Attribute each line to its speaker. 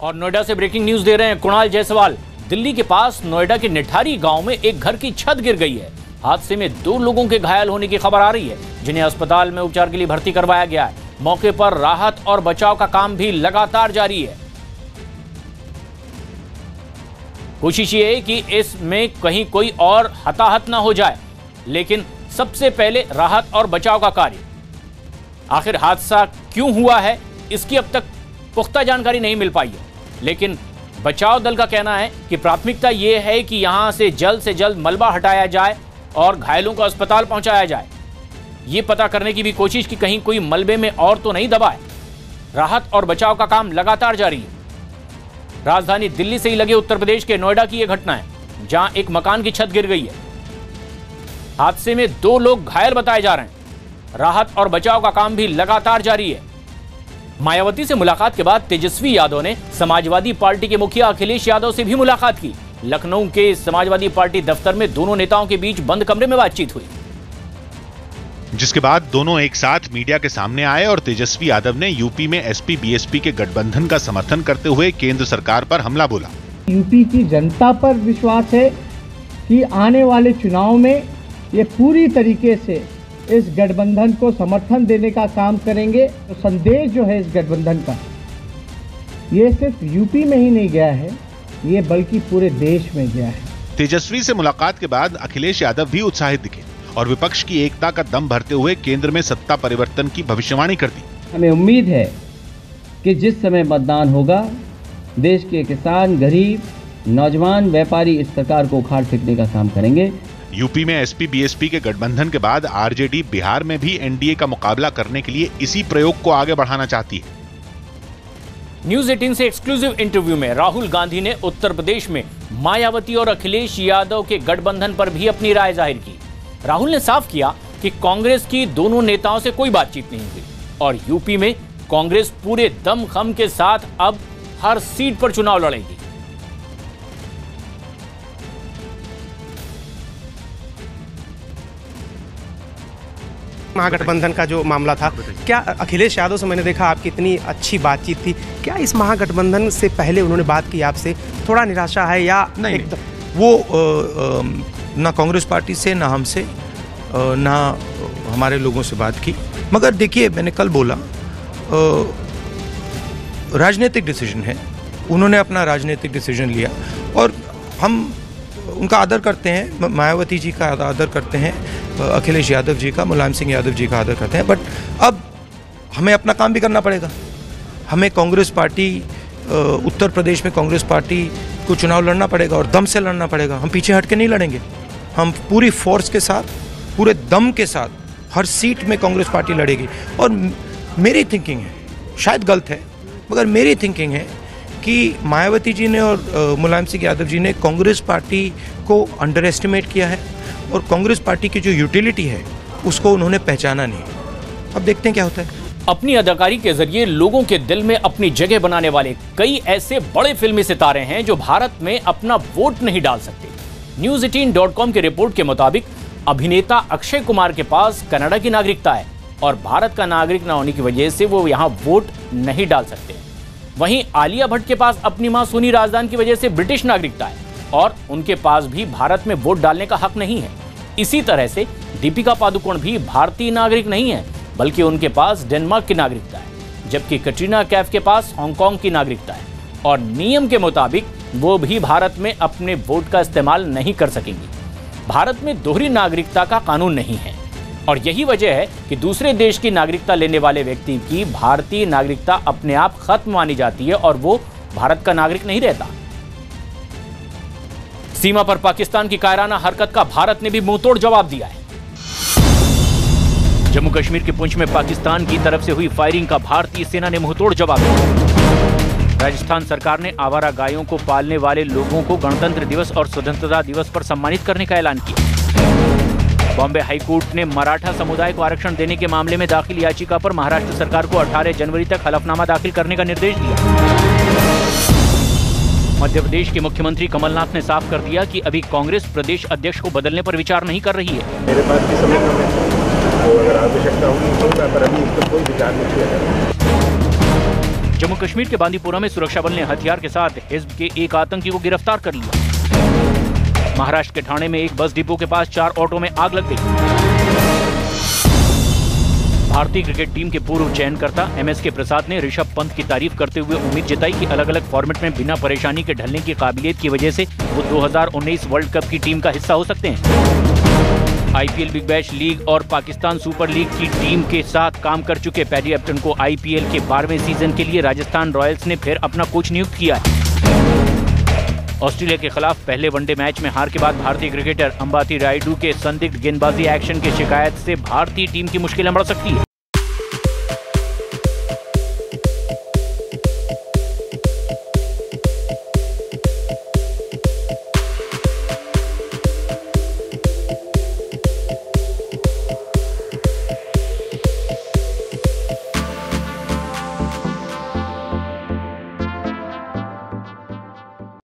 Speaker 1: और नोएडा से breaking news दे रहे हैं कुणाल जायसवाल। दिल्ली के पास नोएडा के निठारी गाँव में एक घर की छत गिर गई है। हादसे में दो लोगों के घायल होने की खबर आ रही है, जिन्हें अस्पताल में उपचार के लिए भर्ती करवाया गया है। मौके पर राहत और बचाव का काम भी लगातार जारी है। कोशिश ये कि इसमें कहीं कोई और हताहत ना हो जाए, लेकिन सबसे पहले राहत और बचाव का कार्य। आखिर हादसा क्यों हुआ है, इसकी अब तक पुख्ता जानकारी नहीं मिल पाई है। लेकिन बचाव दल का कहना है कि प्राथमिकता यह है कि यहाँ से जल्द से जल्द मलबा हटाया जाए और घायलों को अस्पताल पहुँचाया जाए। ये पता करने की भी कोशिश कि कहीं कोई मलबे में और तो नहीं दबा है राहत और बचाव का काम लगातार जारी है। राजधानी दिल्ली से ही लगे उत्तर प्रदेश के नोएडा की यह घटना है, जहाँ एक मकान की छत गिर गई है। हादसे में दो लोग घायल बताए जा रहे हैं। राहत और बचाव का काम भी लगातार जारी है। मायावती से मुलाकात के बाद तेजस्वी यादव ने समाजवादी पार्टी के मुखिया अखिलेश यादव से भी मुलाकात की। लखनऊ के समाजवादी पार्टी दफ्तर में दोनों नेताओं के बीच बंद कमरे में बातचीत हुई।
Speaker 2: जिसके बाद दोनों एक साथ मीडिया के सामने आए और तेजस्वी यादव ने यूपी में एसपी बीएसपी के गठबंधन का समर्थन करते हुए केंद्र सरकार पर हमला बोला।
Speaker 3: यूपी की जनता पर विश्वास है कि आने वाले चुनाव में ये पूरी तरीके से इस गठबंधन को समर्थन देने का काम करेंगे तो संदेश जो है इस गठबंधन का ये सिर्फ़ यूपी में ही नहीं गया है ये बल्कि पूरे देश में गया है।
Speaker 2: तेजस्वी से मुलाकात के बाद अखिलेश यादव भी उत्साहित दिखे और विपक्ष की एकता का दम भरते हुए केंद्र में सत्ता परिवर्तन की भविष्यवाणी कर दी।
Speaker 3: हमें उम्मीद है कि जिस समय मतदान होगा देश के किसान गरीब नौजवान व्यापारी इस सरकार को उखाड़ फेंकने का काम करेंगे।
Speaker 2: यूपी में एसपी, बीएसपी के गठबंधन के बाद आरजेडी बिहार में भी एनडीए का मुकाबला करने के लिए इसी प्रयोग को आगे बढ़ाना चाहती है।
Speaker 1: न्यूज़ 18 से एक्सक्लूसिव इंटरव्यू में राहुल गांधी ने उत्तर प्रदेश में मायावती और अखिलेश यादव के गठबंधन पर भी अपनी राय ज़ाहिर की। राहुल ने साफ़ किया कि कांग्रेस की दोनों नेताओं से कोई बातचीत नहीं हुई और यूपी में कांग्रेस पूरे दम खम के साथ अब हर सीट पर चुनाव लड़ेगी।
Speaker 4: महागठबंधन का जो मामला था क्या अखिलेश यादव से मैंने देखा आपकी इतनी अच्छी बातचीत थी क्या इस महागठबंधन से पहले उन्होंने बात की आपसे? थोड़ा निराशा है या
Speaker 5: नहीं,
Speaker 4: एकदम
Speaker 5: वो ना कांग्रेस पार्टी से ना हमसे ना हमारे लोगों से बात की। मगर देखिए मैंने कल बोला राजनीतिक डिसीज़न है। उन्होंने अपना राजनीतिक डिसीज़न लिया। और हम उनका आदर करते हैं मायावती जी का आदर करते हैं अखिलेश यादव जी का, मुलायम सिंह यादव जी का आदर करते हैं बट अब हमें अपना काम भी करना पड़ेगा। हमें कांग्रेस पार्टी उत्तर प्रदेश में कांग्रेस पार्टी को चुनाव लड़ना पड़ेगा और दम से लड़ना पड़ेगा। हम पीछे हट के नहीं लड़ेंगे। हम पूरी फोर्स के साथ, पूरे दम के साथ हर सीट में कांग्रेस पार्टी लड़ेगी। और मेरी थिंकिंग है, शायद गलत है, मगर मेरी थिंकिंग है कि मायावती जी ने और मुलायम सिंह यादव जी ने कांग्रेस पार्टी को अंडर एस्टिमेट किया है और कांग्रेस पार्टी की जो यूटिलिटी है, उसको उन्होंने पहचाना नहीं। अब देखते हैं क्या होता है।
Speaker 1: अपनी अदाकारी के ज़रिए लोगों के दिल में अपनी जगह बनाने वाले कई ऐसे बड़े फिल्मी सितारे हैं जो भारत में अपना वोट नहीं डाल सकते। न्यूज़ एटीन डॉट कॉम की रिपोर्ट के मुताबिक, अभिनेता अक्षय कुमार के पास कनाडा की नागरिकता है और भारत का नागरिक न होने की वजह से वो यहाँ वोट नहीं डाल सकते। वहीं आलिया भट्ट के पास अपनी माँ सोनी राजदान की वजह से ब्रिटिश नागरिकता है और उनके पास भी भारत में वोट डालने का हक नहीं है। इसी तरह से दीपिका पादुकोण भी भारतीय नागरिक नहीं है, बल्कि उनके पास डेनमार्क की नागरिकता है, जबकि कटरीना कैफ के पास हांगकांग की नागरिकता है और नियम के मुताबिक वो भी भारत में अपने वोट का इस्तेमाल नहीं कर सकेंगी। भारत में दोहरी नागरिकता का कानून नहीं है। और यही वजह है कि दूसरे देश की नागरिकता लेने वाले व्यक्ति की भारतीय नागरिकता अपने आप खत्म मानी जाती है और वो भारत का नागरिक नहीं रहता। सीमा पर पाकिस्तान की कायराना हरकत का भारत ने भी मुंहतोड़ जवाब दिया है। जम्मू कश्मीर के पुंछ में पाकिस्तान की तरफ़ से हुई फायरिंग का भारतीय सेना ने मुंहतोड़ जवाब दिया। राजस्थान सरकार ने आवारा गायों को पालने वाले लोगों को गणतंत्र दिवस और स्वतंत्रता दिवस पर सम्मानित करने का ऐलान किया। बॉम्बे हाईकोर्ट ने मराठा समुदाय को आरक्षण देने के मामले में दाखिल याचिका पर महाराष्ट्र सरकार को 18 जनवरी तक हलफनामा दाखिल करने का निर्देश दिया। मध्य प्रदेश के मुख्यमंत्री कमलनाथ ने साफ़ कर दिया कि अभी कांग्रेस प्रदेश अध्यक्ष को बदलने पर विचार नहीं कर रही है।
Speaker 6: मेरे पास भी समय कम है। तो अगर आवश्यकता होगी तो पर अभी इस पर कोई विचार नहीं किया जा रहा
Speaker 1: जम्मू कश्मीर के बांदीपुरा में सुरक्षा बल ने हथियार के साथ हिजब के एक आतंकी को गिरफ़्तार कर लिया। महाराष्ट्र के ठाणे में एक बस डिपो के पास चार ऑटो में आग लग गई। भारतीय क्रिकेट टीम के पूर्व चयनकर्ता एम एस के प्रसाद ने ऋषभ पंत की तारीफ़ करते हुए उम्मीद जताई कि अलग अलग फॉर्मेट में बिना परेशानी के ढलने की काबिलियत की वजह से वो 2019 वर्ल्ड कप की टीम का हिस्सा हो सकते हैं। आईपीएल बिग बैश लीग और पाकिस्तान सुपर लीग की टीम के साथ काम कर चुके पैडी एप्टन को आईपीएल के बारहवें सीज़न के लिए राजस्थान रॉयल्स ने फिर अपना कोच नियुक्त किया है। ऑस्ट्रेलिया के खिलाफ पहले वनडे मैच में हार के बाद भारतीय क्रिकेटर अंबाती रायडू के संदिग्ध गेंदबाजी एक्शन की शिकायत से भारतीय टीम की मुश्किलें बढ़ सकती है।